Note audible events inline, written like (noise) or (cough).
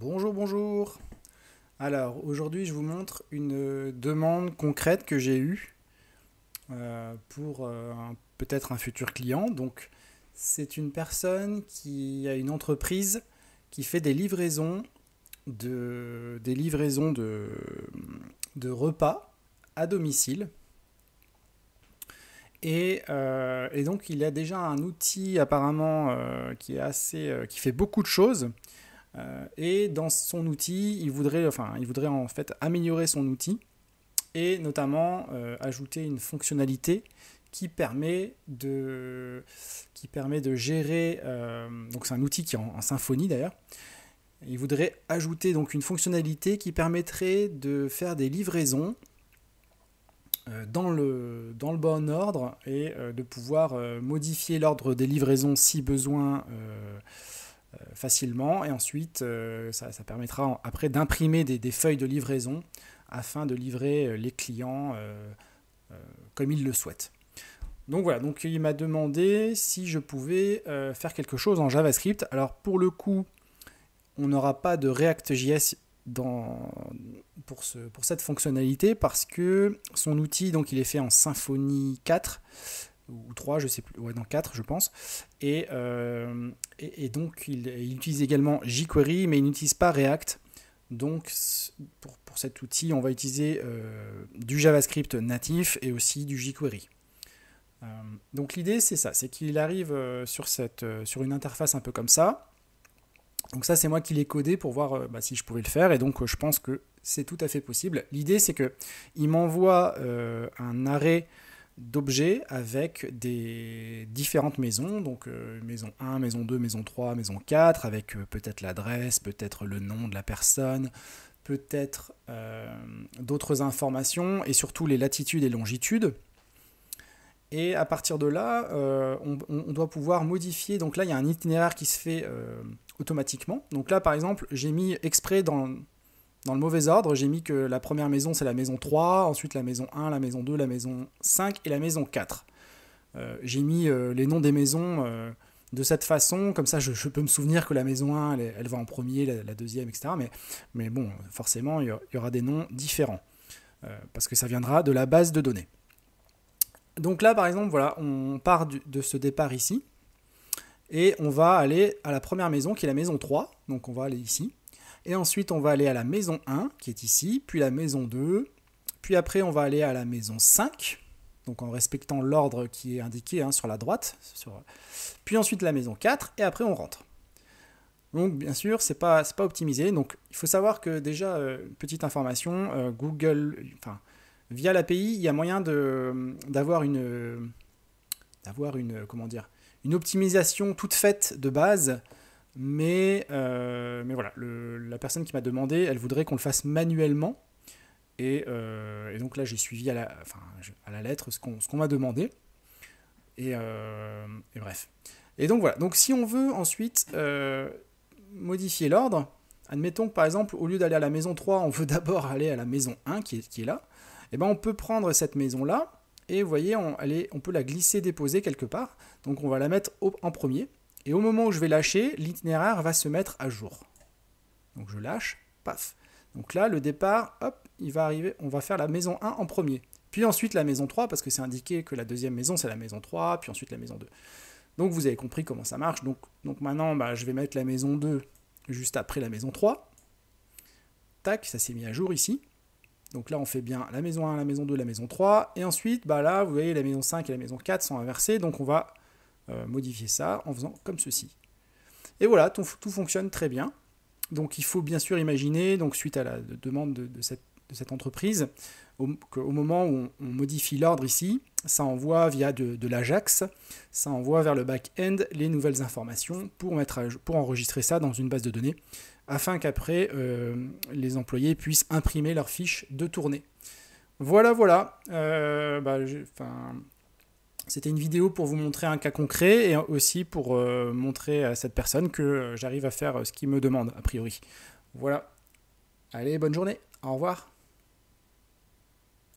Bonjour, bonjour. Alors aujourd'hui je vous montre une demande concrète que j'ai eue euh, pour euh, peut-être un futur client. Donc c'est une personne qui a une entreprise qui fait des livraisons de, des livraisons de, repas à domicile. Et, euh, et, donc il a déjà un outil apparemment qui est assez, qui fait beaucoup de choses. Euh, et dans son outil, il voudrait, enfin, il voudrait en fait améliorer son outil et notamment euh, ajouter une fonctionnalité qui permet de, qui permet de gérer. Euh, donc c'est un outil qui est en, symphonie d'ailleurs. Il voudrait ajouter donc une fonctionnalité qui permettrait de faire des livraisons dans le, dans le bon ordre et de pouvoir modifier l'ordre des livraisons si besoin facilement. Et ensuite, euh, ça, permettra après d'imprimer des, feuilles de livraison afin de livrer euh, les clients comme ils le souhaitent. Donc voilà, donc il m'a demandé si je pouvais faire quelque chose en JavaScript. Alors pour le coup, on n'aura pas de React.js dans, pour, ce, pour cette fonctionnalité parce que son outil, donc il est fait en Symfony 4 ou 3, je sais plus, ouais, dans 4, je pense. Et, euh, et, donc, il, utilise également jQuery, mais il n'utilise pas React. Donc, pour, pour, cet outil, on va utiliser euh, du JavaScript natif et aussi du jQuery. Euh, donc, l'idée, c'est ça c'est qu'il arrive sur, cette, sur une interface un peu comme ça. Donc, ça, c'est moi qui l'ai codé pour voir bah, si je pouvais le faire. Et donc, je pense que c'est tout à fait possible. L'idée, c'est qu'il m'envoie un arrêt d'objets avec des différentes maisons, donc euh, maison 1, maison 2, maison 3, maison 4, avec euh, peut-être l'adresse, peut-être le nom de la personne, peut-être euh, d'autres informations, et surtout les latitudes et longitudes. Et à partir de là, on, on, doit pouvoir modifier, donc là il y a un itinéraire qui se fait automatiquement. Donc là par exemple, j'ai mis exprès dans, dans le mauvais ordre, j'ai mis que la première maison c'est la maison 3, ensuite la maison 1, la maison 2, la maison 5 et la maison 4. Euh, j'ai mis euh, les noms des maisons euh, de cette façon, comme ça je, peux me souvenir que la maison 1 elle, va en premier, la, deuxième, etc. Mais, mais bon, forcément il y, aura des noms différents, parce que ça viendra de la base de données. Donc là par exemple, voilà, on part de ce départ ici, et on va aller à la première maison qui est la maison 3, donc on va aller ici. Et ensuite, on va aller à la maison 1, qui est ici, puis la maison 2, puis après, on va aller à la maison 5, donc en respectant l'ordre qui est indiqué hein, sur la droite, puis ensuite la maison 4, et après, on rentre. Donc, bien sûr, c'est pas, pas optimisé. Donc, il faut savoir que déjà, euh, petite information, euh, Google, enfin, via l'API, il y a moyen d'avoir une, d'avoir une, comment dire, une optimisation toute faite de base mais, euh, mais voilà, la personne qui m'a demandé, elle voudrait qu'on le fasse manuellement. Et, euh, donc là, j'ai suivi à la, lettre ce qu'on m'a demandé. Euh, et, bref. Et donc voilà. Donc si on veut ensuite modifier l'ordre, admettons que par exemple, au lieu d'aller à la maison 3, on veut (laughs) d'abord aller à la maison 1 qui est, là. Et eh ben on peut prendre cette maison-là et vous voyez, on, on peut la glisser, déposer quelque part. Donc on va la mettre en premier. Et au moment où je vais lâcher, l'itinéraire va se mettre à jour. Donc je lâche, paf. Donc là, le départ, hop, il va arriver, on va faire la maison 1 en premier. Puis ensuite la maison 3, parce que c'est indiqué que la deuxième maison, c'est la maison 3, puis ensuite la maison 2. Donc vous avez compris comment ça marche. Donc, donc maintenant, bah, je vais mettre la maison 2 juste après la maison 3. Tac, ça s'est mis à jour ici. Donc là, on fait bien la maison 1, la maison 2, la maison 3. Et ensuite, bah là, vous voyez, la maison 5 et la maison 4 sont inversées. Donc on va euh, modifier ça en faisant comme ceci. Et voilà, tout, fonctionne très bien. Donc il faut bien sûr imaginer, donc suite à la demande de, cette, cette, entreprise, au, qu'au moment où on, modifie l'ordre ici, ça envoie via de, l'Ajax, ça envoie vers le back-end les nouvelles informations pour, mettre pour enregistrer ça dans une base de données, afin qu'après euh, les employés puissent imprimer leurs fiches de tournée. Voilà, voilà. Euh, bah, c'était une vidéo pour vous montrer un cas concret et aussi pour euh, montrer à cette personne que euh, j'arrive à faire euh, ce qu'il me demande, a priori. Voilà. Allez, bonne journée. Au revoir.